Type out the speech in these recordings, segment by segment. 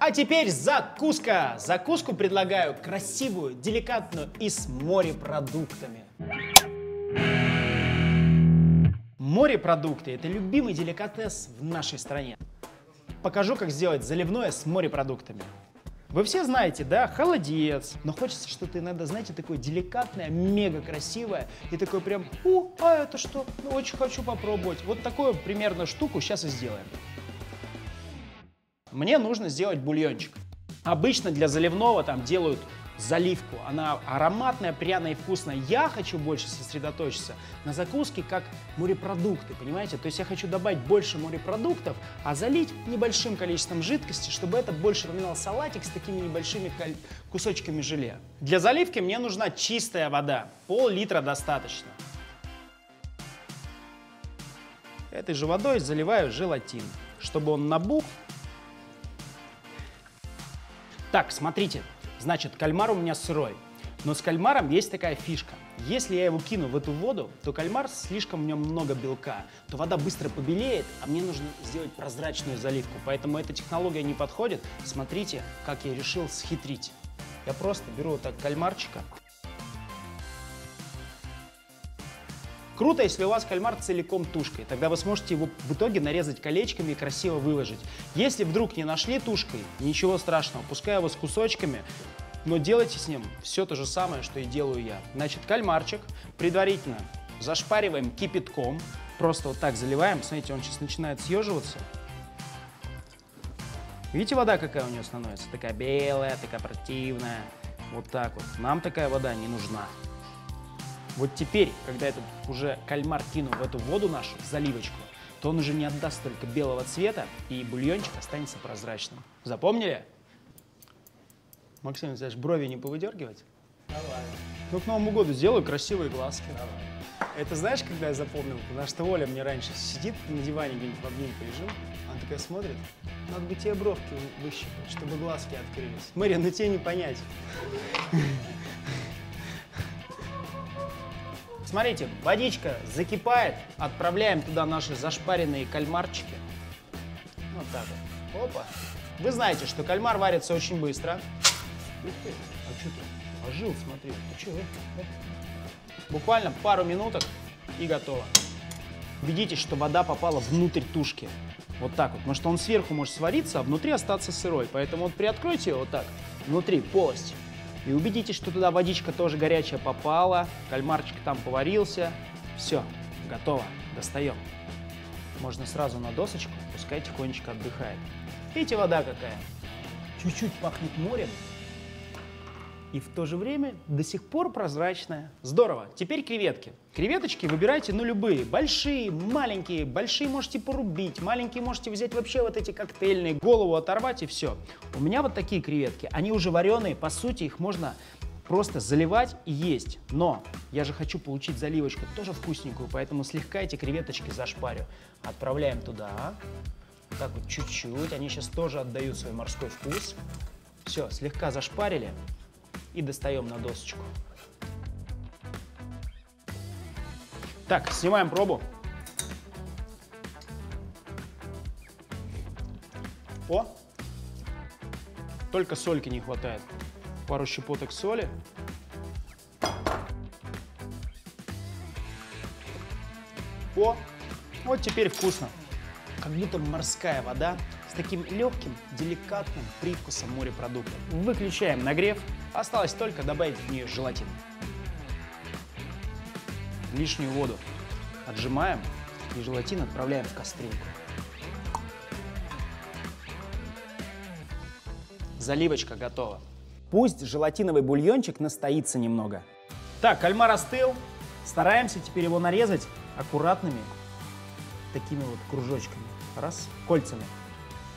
А теперь закуска. Закуску предлагаю красивую, деликатную и с морепродуктами. Морепродукты – это любимый деликатес в нашей стране. Покажу, как сделать заливное с морепродуктами. Вы все знаете, да, холодец, но хочется что-то иногда, знаете, такое деликатное, мега красивое, и такое прям, у, а это что? Ну, очень хочу попробовать. Вот такую примерно штуку сейчас и сделаем. Мне нужно сделать бульончик. Обычно для заливного там делают заливку. Она ароматная, пряная и вкусная. Я хочу больше сосредоточиться на закуске как морепродукты, понимаете? То есть я хочу добавить больше морепродуктов, а залить небольшим количеством жидкости, чтобы это больше напоминал салатик с такими небольшими кусочками желе. Для заливки мне нужна чистая вода. Пол-литра достаточно. Этой же водой заливаю желатин, чтобы он набух. Так, смотрите, Значит, кальмар у меня сырой. Но с кальмаром есть такая фишка. Если я его кину в эту воду, то кальмар слишком в нем много белка, то вода быстро побелеет, а мне нужно сделать прозрачную заливку. Поэтому эта технология не подходит. Смотрите, как я решил схитрить. Я просто беру вот так кальмарчика. Круто, если у вас кальмар целиком тушкой, тогда вы сможете его в итоге нарезать колечками и красиво выложить. Если вдруг не нашли тушкой, ничего страшного, пускай его с кусочками, но делайте с ним все то же самое, что и делаю я. Значит, кальмарчик предварительно зашпариваем кипятком, просто вот так заливаем, смотрите, он сейчас начинает съеживаться. Видите, вода какая у него становится? Такая белая, такая противная. Вот так вот. Нам такая вода не нужна. Вот теперь, когда этот уже кальмар кинул в эту воду нашу, заливочку, то он уже не отдаст только белого цвета, и бульончик останется прозрачным. Запомнили? Максим, знаешь, брови не повыдергивать? Давай. Ну, к Новому году сделаю красивые глазки. Давай. Это знаешь, когда я запомнил? Потому что Оля мне раньше сидит на диване где-нибудь в обнимку лежим, она такая смотрит, надо бы тебе бровки выщипать, чтобы глазки открылись. Мария, ну тебе не понять. Смотрите, водичка закипает, отправляем туда наши зашпаренные кальмарчики. Вот так вот. Опа. Вы знаете, что кальмар варится очень быстро. Ух ты, а что ты? Ожил, смотри. А что, э? Буквально пару минуток и готово. Убедитесь, что вода попала внутрь тушки. Вот так вот. Потому что он сверху может свариться, а внутри остаться сырой. Поэтому вот приоткройте его вот так. Внутри полость. И убедитесь, что туда водичка тоже горячая попала, кальмарчик там поварился. Все, готово, достаем. Можно сразу на досочку, пускай тихонечко отдыхает. Видите, вода какая? Чуть-чуть пахнет морем, и в то же время до сих пор прозрачная. Здорово. Теперь креветки. Креветочки выбирайте, ну, любые. Большие, маленькие. Большие можете порубить, маленькие можете взять вообще вот эти коктейльные, голову оторвать и все. У меня вот такие креветки. Они уже вареные, по сути, их можно просто заливать и есть. Но я же хочу получить заливочку тоже вкусненькую, поэтому слегка эти креветочки зашпарю. Отправляем туда. Так вот чуть-чуть. Они сейчас тоже отдают свой морской вкус. Все, слегка зашпарили и достаем на досочку. Так, снимаем пробу. О! Только сольки не хватает. Пару щепоток соли. О! Вот теперь вкусно. Как будто морская вода с таким легким, деликатным привкусом морепродуктов. Выключаем нагрев. Осталось только добавить в нее желатин. Лишнюю воду отжимаем и желатин отправляем в кастрюльку. Заливочка готова. Пусть желатиновый бульончик настоится немного. Так, кальмар остыл. Стараемся теперь его нарезать аккуратными такими вот кружочками. Раз, кольцами.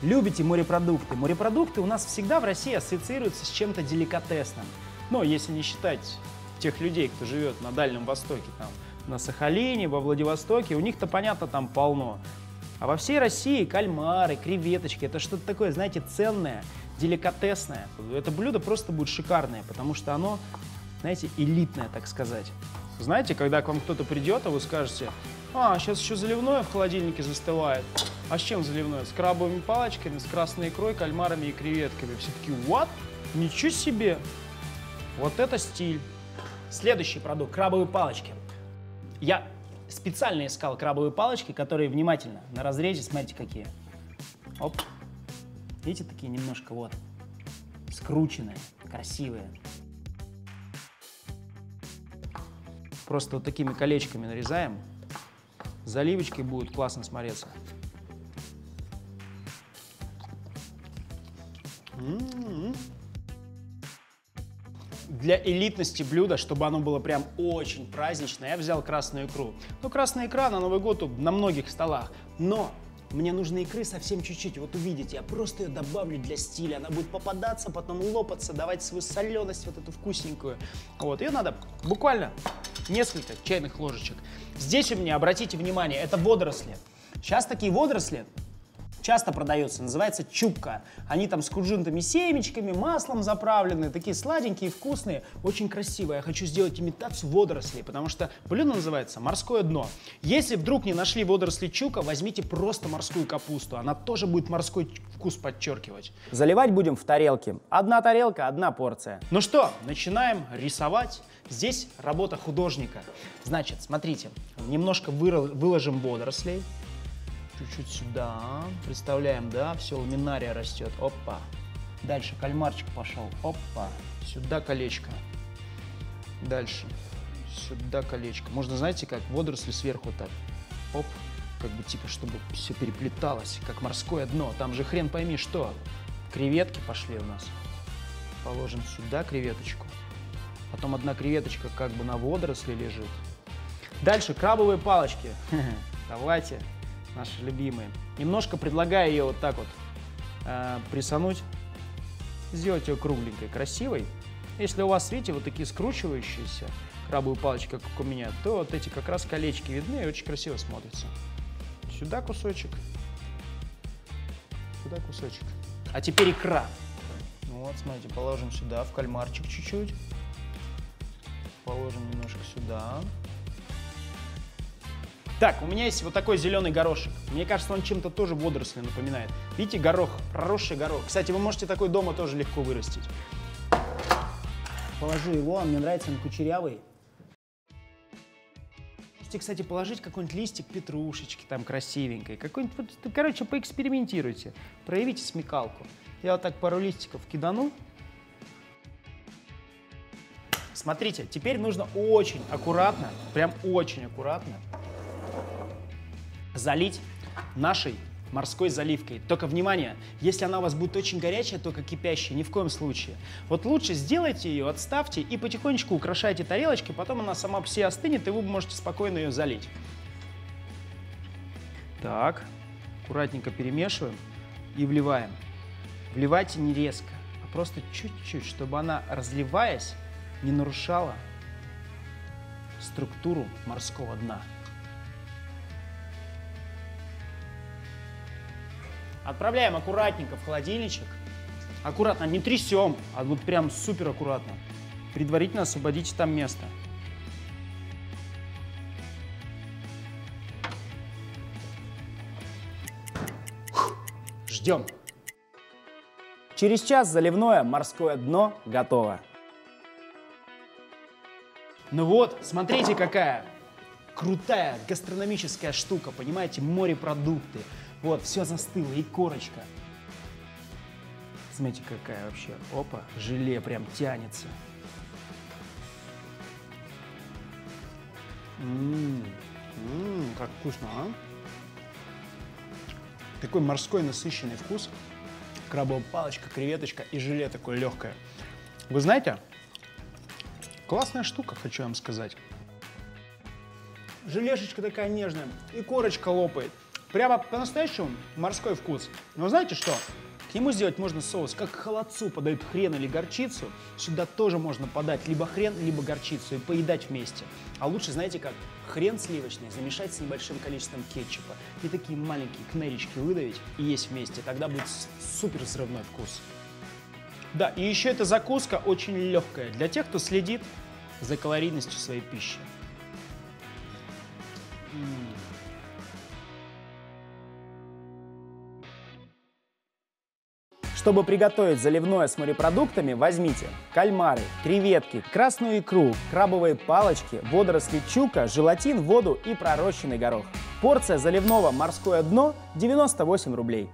Любите морепродукты? Морепродукты у нас всегда в России ассоциируются с чем-то деликатесным. Но если не считать тех людей, кто живет на Дальнем Востоке, там, на Сахалине, во Владивостоке, у них-то, понятно, там полно. А во всей России кальмары, креветочки, это что-то такое, знаете, ценное, деликатесное. Это блюдо просто будет шикарное, потому что оно, знаете, элитное, так сказать. Знаете, когда к вам кто-то придет, а вы скажете, а, сейчас еще заливное в холодильнике застывает. А с чем заливное? С крабовыми палочками, с красной икрой, кальмарами и креветками. Все таки what? Ничего себе! Вот это стиль. Следующий продукт – крабовые палочки. Я специально искал крабовые палочки, которые внимательно на разрезе, смотрите какие. Оп. Видите, такие немножко вот скрученные, красивые. Просто вот такими колечками нарезаем. Заливочки будут классно смотреться. М-м-м. Для элитности блюда, чтобы оно было прям очень праздничное, я взял красную икру. Ну, красная икра на Новый год на многих столах. Но мне нужны икры совсем чуть-чуть. Вот увидите, я просто ее добавлю для стиля. Она будет попадаться, потом лопаться, давать свою соленость вот эту вкусненькую. Вот, ее надо буквально несколько чайных ложечек. Здесь у меня, обратите внимание, это водоросли. Сейчас такие водоросли часто продается, называется чупка. Они там с куржинтами семечками, маслом заправлены, такие сладенькие, вкусные, очень красивые. Я хочу сделать имитацию водорослей, потому что блюдо называется «морское дно». Если вдруг не нашли водоросли чука, возьмите просто морскую капусту, она тоже будет морской вкус подчеркивать. Заливать будем в тарелке. Одна тарелка, одна порция. Ну что, начинаем рисовать. Здесь работа художника. Значит, смотрите, немножко выложим водорослей чуть-чуть сюда. Представляем, да, все, ламинария растет. Опа. Дальше кальмарчик пошел. Опа. Сюда колечко. Дальше. Сюда колечко. Можно, знаете, как водоросли сверху так. Оп. Как бы типа, чтобы все переплеталось, как морское дно. Там же хрен пойми что. Креветки пошли у нас. Положим сюда креветочку. Потом одна креветочка как бы на водоросли лежит. Дальше крабовые палочки. Давайте наши любимые. Немножко предлагаю ее вот так вот э, присануть, сделать ее кругленькой, красивой. Если у вас, видите, вот такие скручивающиеся крабовые палочки, как у меня, то вот эти как раз колечки видны и очень красиво смотрятся. Сюда кусочек, сюда кусочек. А теперь икра. Ну вот, смотрите, положим сюда, в кальмарчик чуть-чуть. Положим немножко сюда. Так, у меня есть вот такой зеленый горошек. Мне кажется, он чем-то тоже водоросли напоминает. Видите, горох, проросший горох. Кстати, вы можете такой дома тоже легко вырастить. Положу его, он мне нравится, он кучерявый. Можете, кстати, положить какой-нибудь листик петрушечки там красивенькой. Какой-нибудь, короче, поэкспериментируйте. Проявите смекалку. Я вот так пару листиков кидану. Смотрите, теперь нужно очень аккуратно, прям очень аккуратно залить нашей морской заливкой. Только внимание, если она у вас будет очень горячая, только кипящая, ни в коем случае. Вот лучше сделайте ее, отставьте и потихонечку украшайте тарелочки, потом она сама все остынет, и вы можете спокойно ее залить. Так, аккуратненько перемешиваем и вливаем. Вливайте не резко, а просто чуть-чуть, чтобы она, разливаясь, не нарушала структуру морского дна. Отправляем аккуратненько в холодильничек. Аккуратно, не трясем, а вот прям супер аккуратно. Предварительно освободите там место. Ждем. Через час заливное морское дно готово. Ну вот, смотрите, какая крутая гастрономическая штука, понимаете, морепродукты. Вот, все застыло, и корочка. Смотрите, какая вообще. Опа, желе прям тянется. Ммм, как вкусно, а? Такой морской насыщенный вкус. Крабовая палочка, креветочка и желе такое легкое. Вы знаете, классная штука, хочу вам сказать. Желешечка такая нежная, и корочка лопает. Прямо по-настоящему морской вкус. Но знаете что? К нему сделать можно соус, как к холодцу подают хрен или горчицу. Сюда тоже можно подать либо хрен, либо горчицу и поедать вместе. А лучше, знаете как, хрен сливочный замешать с небольшим количеством кетчупа и такие маленькие кнерички выдавить и есть вместе. Тогда будет супер взрывной вкус. Да, и еще эта закуска очень легкая для тех, кто следит за калорийностью своей пищи. Чтобы приготовить заливное с морепродуктами, возьмите кальмары, креветки, красную икру, крабовые палочки, водоросли чука, желатин, воду и пророщенный горох. Порция заливного морское дно 98 рублей.